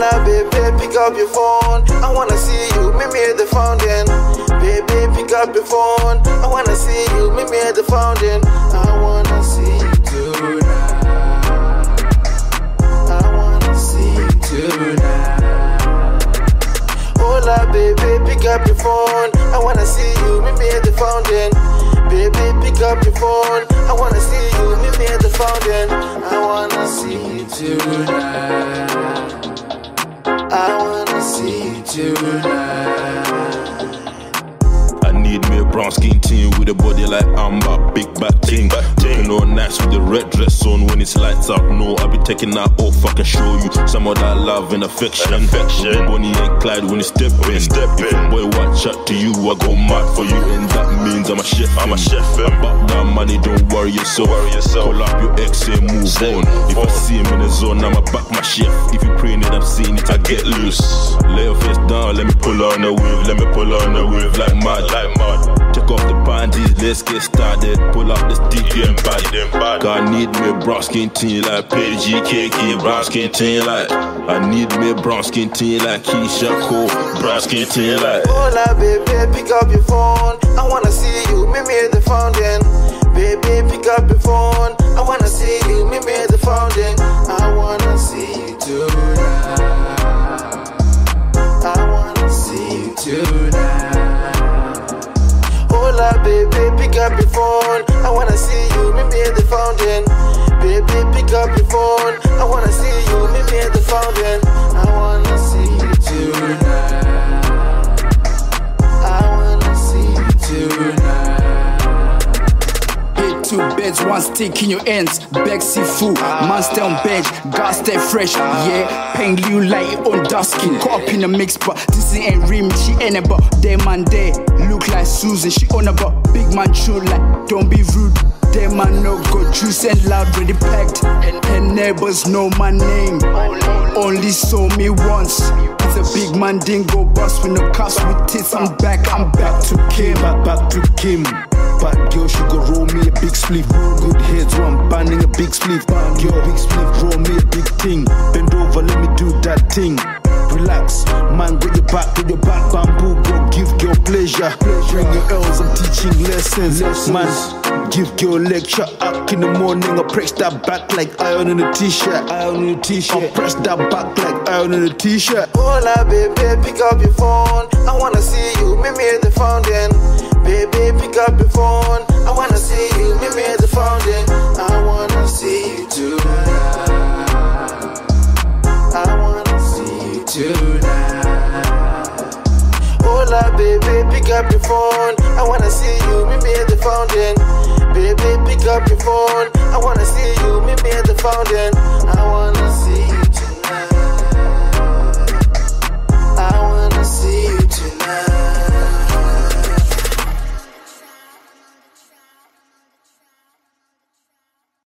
pick up your phone. I wanna see you, meet me at the fountain. Baby, pick up your phone. I wanna see you, meet me at the fountain. I wanna see you tonight. I wanna see you tonight. Oh, Hola, baby, pick up your phone. I wanna see you, meet me at the fountain. Baby, pick up your phone. I wanna see you, meet me at the fountain. I wanna see you tonight. I wanna see you tonight. I need me a brown skin team with a body like Amber, big back ting. Looking all nice with the red dress on when it's lights out. No, I be taking that off. I can show you some of that love and affection. affection. With Bonnie and Clyde when it's step in. Step if a boy watch out to you, I go mad for you, and that means I'm a chef. I'm a chef. About that money, don't worry yourself. Worry yourself. Call up your ex and move on. If I see him in the zone, I'ma back my chef. If you praying it, I'm seeing it, I get loose. Lay your face down, let me pull on the wave, let me pull on the wave like mad, like mad. Let's get started. Pull up the stick and bad. God need me brown skin team like PGKK, brown skin team like. I need me brown skin team like Keyshia Cole, brown skin team like. Hola, baby, pick up your phone. I wanna see you, meet me at the fountain. Baby, pick up your phone. I wanna see you, meet me at the fountain. I wanna see you tonight. I wanna see you tonight. Pick up your phone. I Two one stick in your ends. Beg seafood, man stay on bed, God stay fresh. Yeah, pain you like on dusky. Caught up in the mix, but this ain't rim. She ain't a about them man there. Look like Susan, she on a about big man true like don't be rude. Them man no go juice and loud ready packed. And, neighbors know my name. Only saw me once. It's a big man didn't go bust with no cuss with tits. I'm back, I'm back to Kim. Back, back to Kim. Bad girl, she go roll me a big sleeve. Good heads, I'm banding a big sleeve. Girl, big sleeve, roll me a big thing. Bend over, let me do that thing. Relax, man, get your back, get your back, bamboo, go give girl pleasure. Bring your L's, I'm teaching lessons. Man, give girl lecture. Up in the morning, I press that back like iron in a t-shirt. Iron in a t-shirt. I press that back like iron in a t-shirt. Hola, baby, pick up your phone. I wanna see you, meet me at the fountain. Baby, pick up your phone. I wanna see you, meet me at the fountain. I wanna see you tonight. I wanna see you tonight. Hola, baby, pick up your phone. I wanna see you, meet me at the fountain. Baby, pick up your phone. I wanna see you, meet me at the fountain.